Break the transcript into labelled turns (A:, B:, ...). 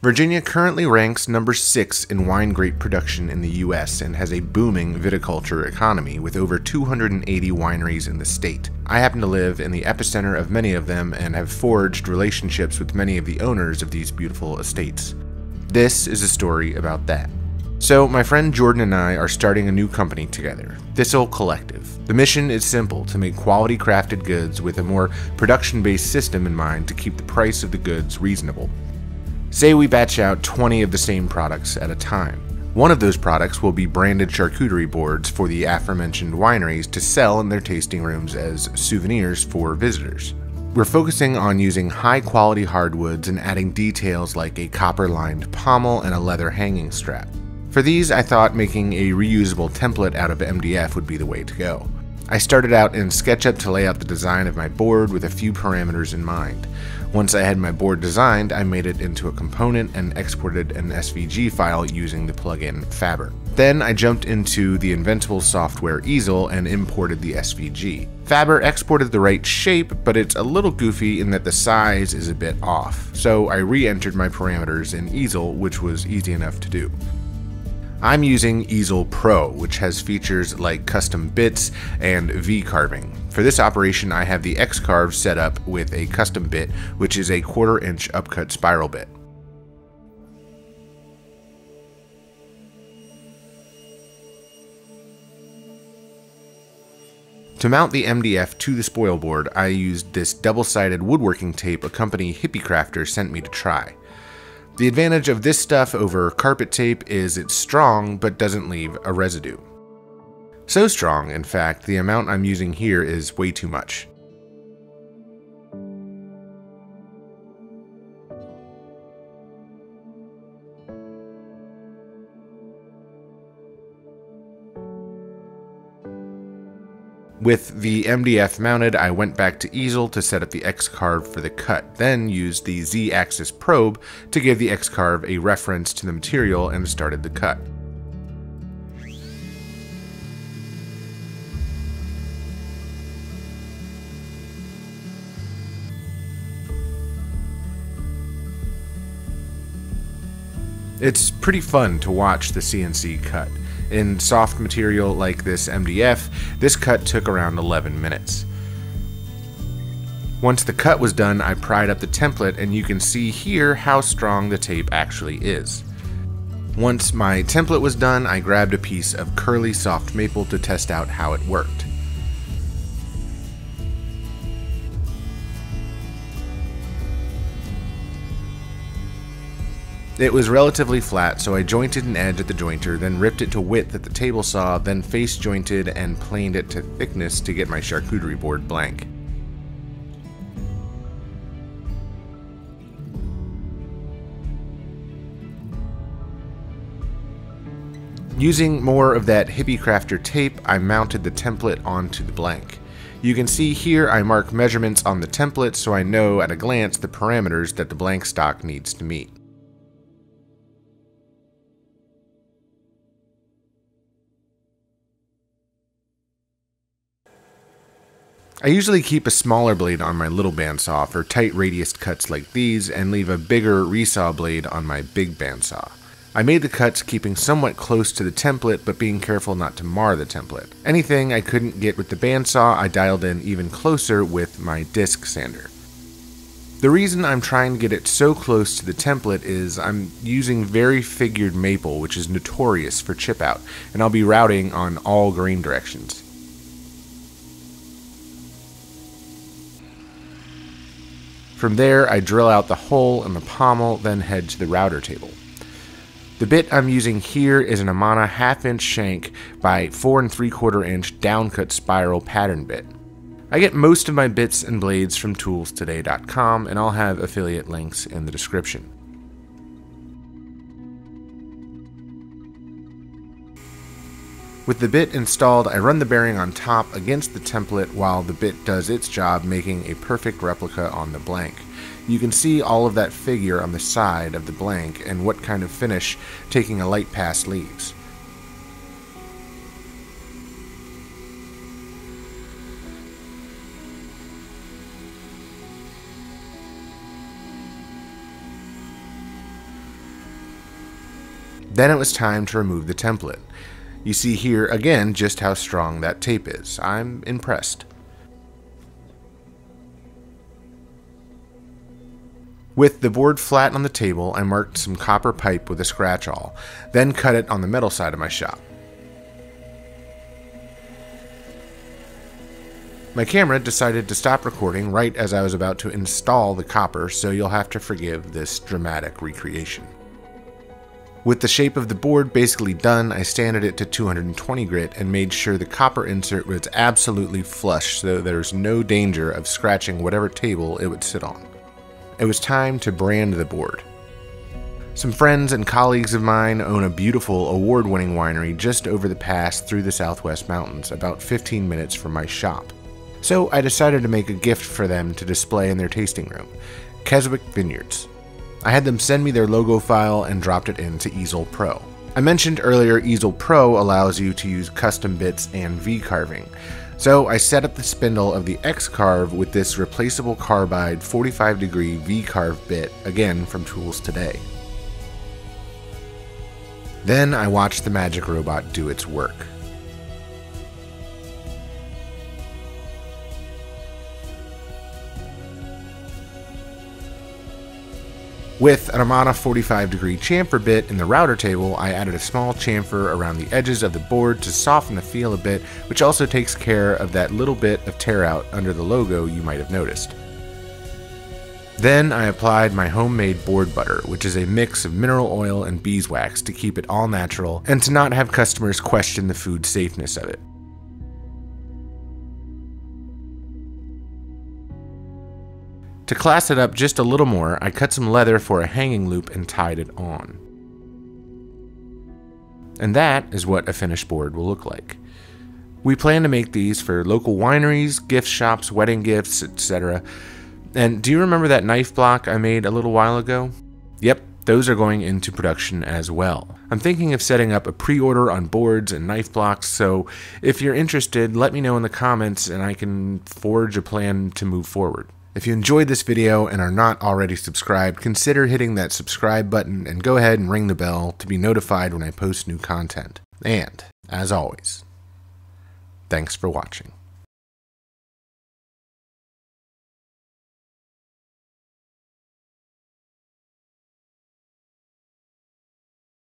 A: Virginia currently ranks number 6 in wine grape production in the US and has a booming viticulture economy with over 280 wineries in the state. I happen to live in the epicenter of many of them and have forged relationships with many of the owners of these beautiful estates. This is a story about that. So, my friend Jordan and I are starting a new company together, Thistle Collective. The mission is simple to make quality crafted goods with a more production based system in mind to keep the price of the goods reasonable. Say we batch out 20 of the same products at a time. One of those products will be branded charcuterie boards for the aforementioned wineries to sell in their tasting rooms as souvenirs for visitors. We're focusing on using high quality hardwoods and adding details like a copper lined pommel and a leather hanging strap. For these, I thought making a reusable template out of MDF would be the way to go. I started out in SketchUp to lay out the design of my board with a few parameters in mind. Once I had my board designed, I made it into a component and exported an SVG file using the plugin Faber. Then I jumped into the Inventable software easel and imported the SVG. Faber exported the right shape, but it's a little goofy in that the size is a bit off, so I re-entered my parameters in easel, which was easy enough to do. I'm using Easel Pro, which has features like custom bits and V carving. For this operation, I have the X carve set up with a custom bit, which is a quarter inch upcut spiral bit. To mount the MDF to the spoil board, I used this double-sided woodworking tape a company Hippie Crafter sent me to try. The advantage of this stuff over carpet tape is it's strong but doesn't leave a residue. So strong, in fact, the amount I'm using here is way too much. With the MDF mounted, I went back to easel to set up the X-carve for the cut, then used the Z-axis probe to give the X-carve a reference to the material and started the cut. It's pretty fun to watch the CNC cut. In soft material like this MDF, this cut took around 11 minutes. Once the cut was done, I pried up the template and you can see here how strong the tape actually is. Once my template was done, I grabbed a piece of curly soft maple to test out how it worked. It was relatively flat, so I jointed an edge at the jointer, then ripped it to width at the table saw, then face jointed and planed it to thickness to get my charcuterie board blank. Using more of that Hippie Crafter tape, I mounted the template onto the blank. You can see here I mark measurements on the template so I know at a glance the parameters that the blank stock needs to meet. I usually keep a smaller blade on my little bandsaw for tight radius cuts like these and leave a bigger resaw blade on my big bandsaw. I made the cuts keeping somewhat close to the template but being careful not to mar the template. Anything I couldn't get with the bandsaw I dialed in even closer with my disc sander. The reason I'm trying to get it so close to the template is I'm using very figured maple which is notorious for chip out and I'll be routing on all grain directions. From there, I drill out the hole in the pommel, then head to the router table. The bit I'm using here is an Amana half inch shank by 4 and 3 quarter inch downcut spiral pattern bit. I get most of my bits and blades from toolstoday.com and I'll have affiliate links in the description. With the bit installed, I run the bearing on top against the template while the bit does its job making a perfect replica on the blank. You can see all of that figure on the side of the blank and what kind of finish taking a light pass leaves. Then it was time to remove the template. You see here again just how strong that tape is. I'm impressed. With the board flat on the table, I marked some copper pipe with a scratch awl, then cut it on the metal side of my shop. My camera decided to stop recording right as I was about to install the copper, so you'll have to forgive this dramatic recreation. With the shape of the board basically done, I sanded it to 220 grit and made sure the copper insert was absolutely flush so there's no danger of scratching whatever table it would sit on. It was time to brand the board. Some friends and colleagues of mine own a beautiful award winning winery just over the pass through the Southwest Mountains, about 15 minutes from my shop. So I decided to make a gift for them to display in their tasting room Keswick Vineyards. I had them send me their logo file and dropped it into Easel Pro. I mentioned earlier Easel Pro allows you to use custom bits and V carving. So I set up the spindle of the X Carve with this replaceable carbide 45 degree V carve bit, again from Tools Today. Then I watched the magic robot do its work. With an Amana 45 degree chamfer bit in the router table, I added a small chamfer around the edges of the board to soften the feel a bit, which also takes care of that little bit of tear out under the logo you might have noticed. Then I applied my homemade board butter, which is a mix of mineral oil and beeswax to keep it all natural and to not have customers question the food safeness of it. To class it up just a little more, I cut some leather for a hanging loop and tied it on. And that is what a finished board will look like. We plan to make these for local wineries, gift shops, wedding gifts, etc. And do you remember that knife block I made a little while ago? Yep, those are going into production as well. I'm thinking of setting up a pre order on boards and knife blocks, so if you're interested, let me know in the comments and I can forge a plan to move forward. If you enjoyed this video and are not already subscribed, consider hitting that subscribe button and go ahead and ring the bell to be notified when I post new content. And, as always, thanks for watching.